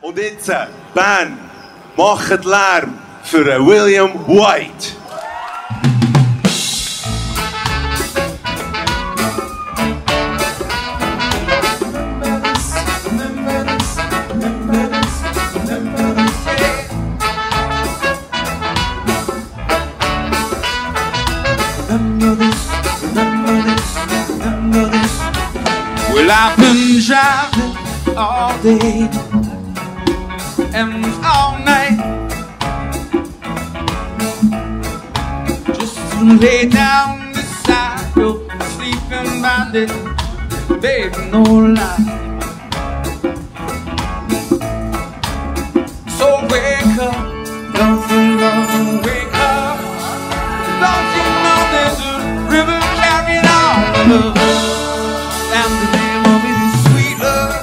Und jetzt, Band, macht Lärm für William White. Well, I've been driving all day lay down beside your sleeping body, baby, no lie. So wake up, love, love, wake up. Don't you know there's a river carrying on love? And the name of it is sweet love.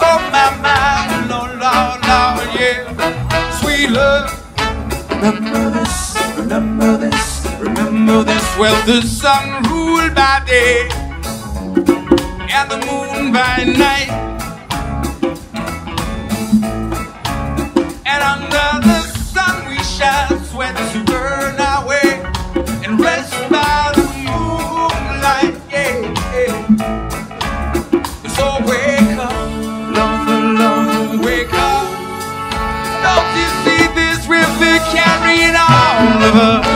Oh my mind, Lord, Lord, Lord, yeah. Sweet love. Remember this, remember this, remember this. Well, the sun ruled by day and the moon by night. And under the sun we shall sweat to burn our way and rest by the moonlight. Yeah, yeah. So wake up, love, love, wake up. Don't you see this river carrying all of us?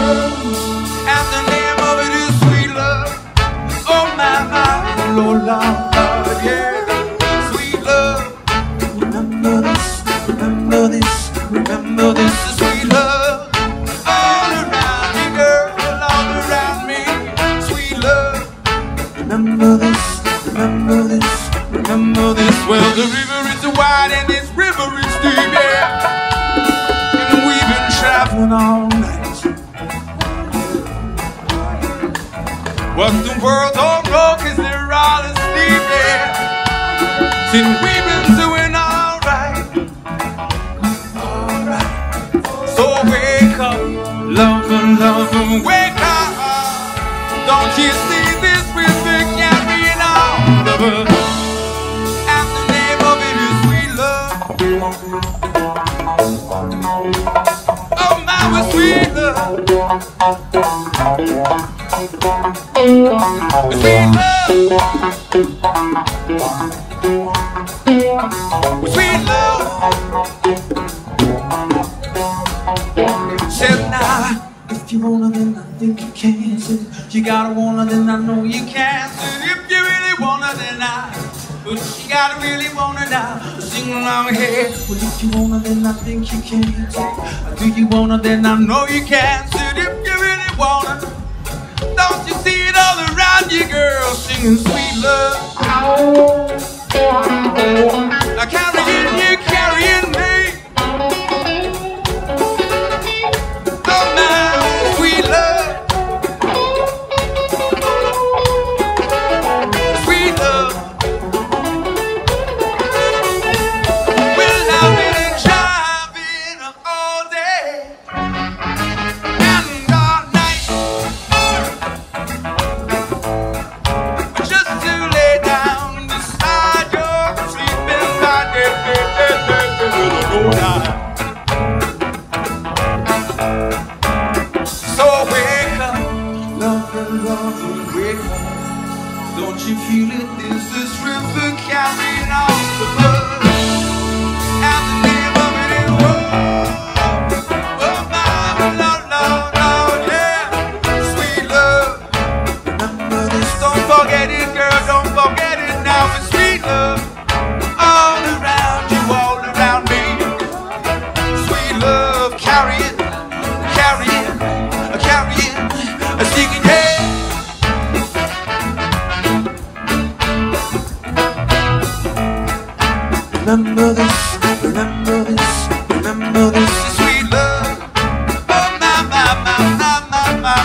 So wake up, love and love and wake up. Don't you see this river carrying on of us? And the name of it is sweet love. Oh my, sweet love. Sweet love. You wanna, then I think you can. Said you gotta wanna, then I know you can. Said if you really wanna, then I. But you gotta really wanna now. Sing along here. Well, if you wanna, then I think you can. Said, do you wanna, then I know you can. Said if you really wanna. Don't you see it all around you, girl, singing sweet love? Now carrying you, carrying.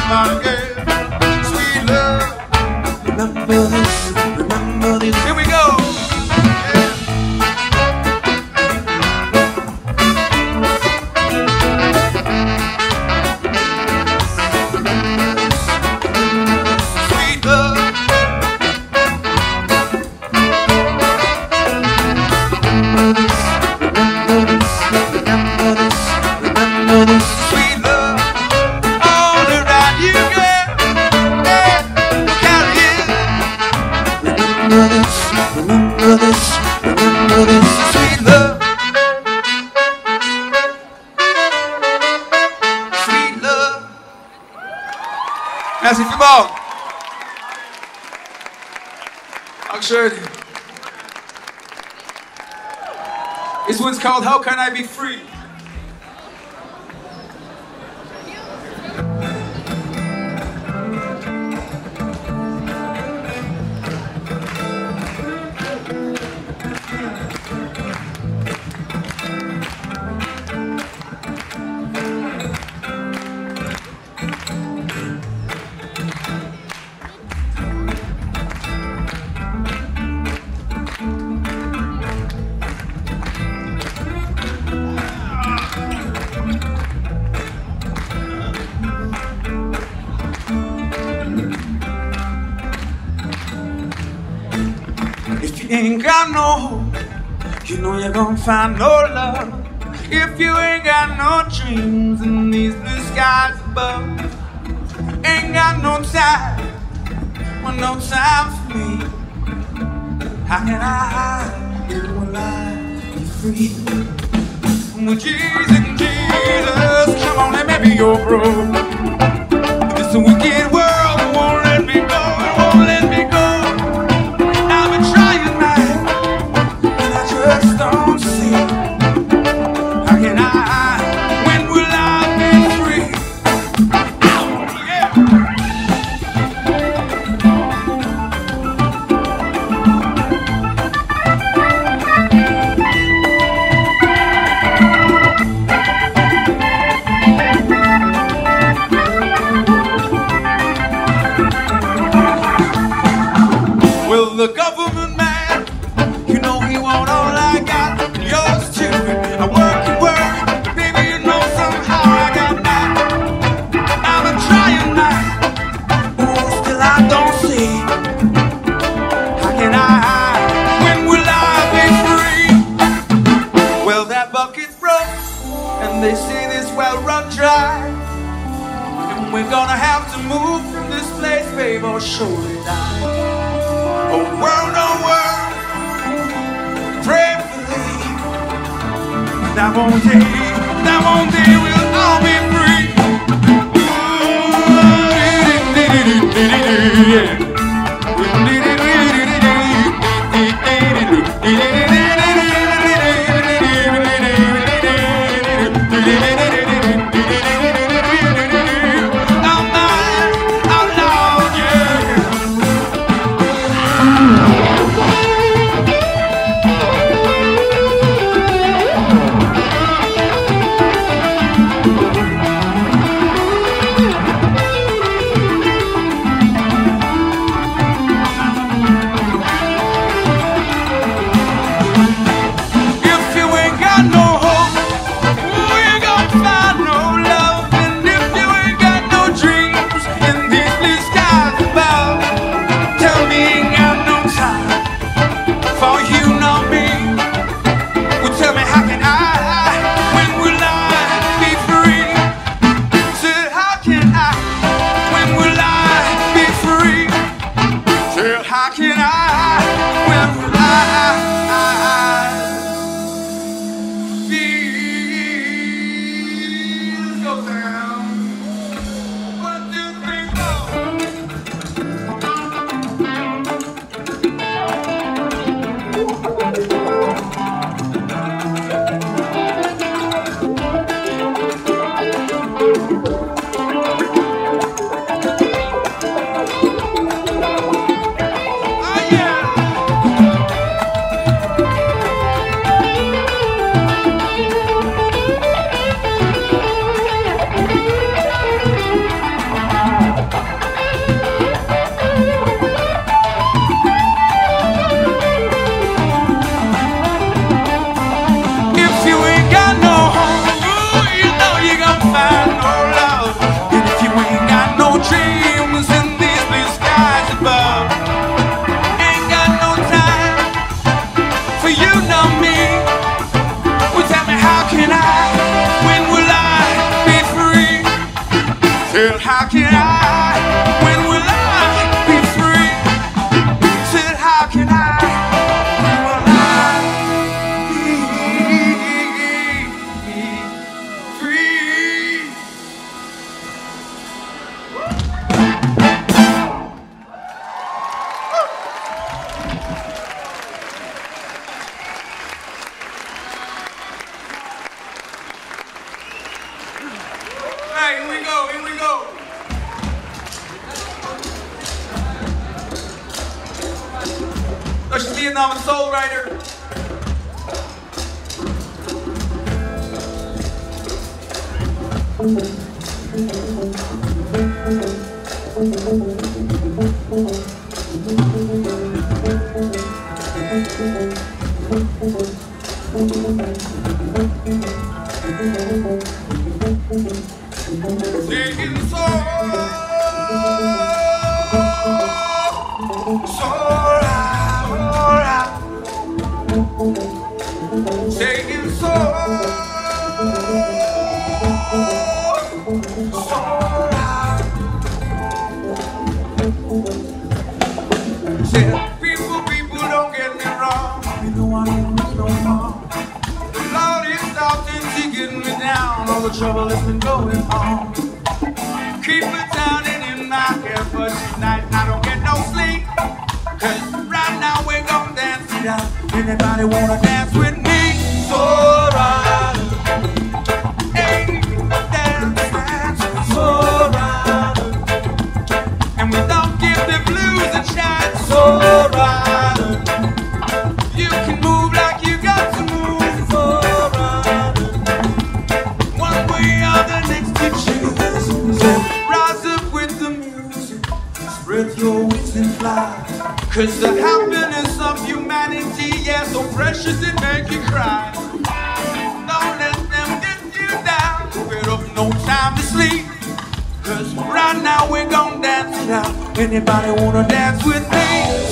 My, remember this, remember this, remember this Sweet love Sweet love Merci vielmals. Dankeschön. This one's called How Can I Be Free? no you know you're gonna find no love. If you ain't got no dreams in these blue skies above, ain't got no time, well, no time for me. How can I hide you a i be free? Well, Jesus, Jesus, come on, let me be your bro. This wicked world. they see this well run dry. And we're gonna have to move from this place, babe, or surely die. Oh, world, oh, world, pray for thee. Now one day, now one day we'll all be free. Ooh, dee -dee -dee no one. Lord, stopped and getting me down. All the trouble has been going on. Keep it down and in my tonight I don't get no sleep. Cause right now we're gonna dance it out. Anybody wanna dance with Cause the happiness of humanity, yeah, so precious it makes you cry. Don't let them get you down. We're up no time to sleep. Cause right now we're gonna dance now. Anybody wanna dance with me?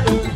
lado.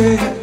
yeah.